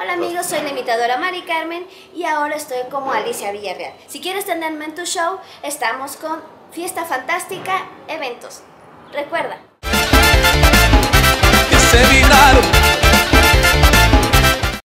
Hola amigos, soy la imitadora Mari Carmen y ahora estoy como Alicia Villarreal. Si quieres tenerme en tu show, estamos con Fiesta Fantástica Eventos. Recuerda.